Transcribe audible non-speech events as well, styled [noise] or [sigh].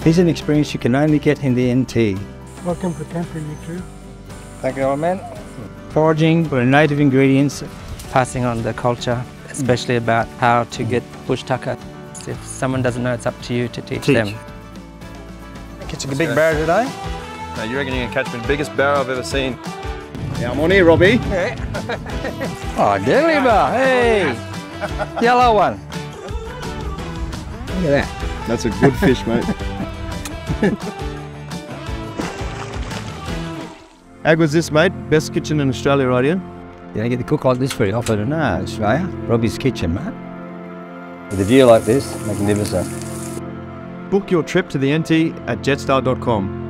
This is an experience you can only get in the NT. Welcome to country, you two. Thank you, old man. Foraging for native ingredients. passing on the culture, especially about how to get bush tucker. If someone doesn't know, it's up to you to teach, Teach. them. Catching a big barra today. Now, you reckon you can catch me the biggest barra I've ever seen? Yeah, I'm on here, Robbie. [laughs] Oh, deliver! Hey! Yellow one. Look at that. That's a good fish, mate. [laughs] How was this, mate? Best kitchen in Australia right here. You don't get to cook like this very often, no, Australia. Robbie's kitchen, mate. With a view like this, magnificent. Book your trip to the NT at jetstar.com.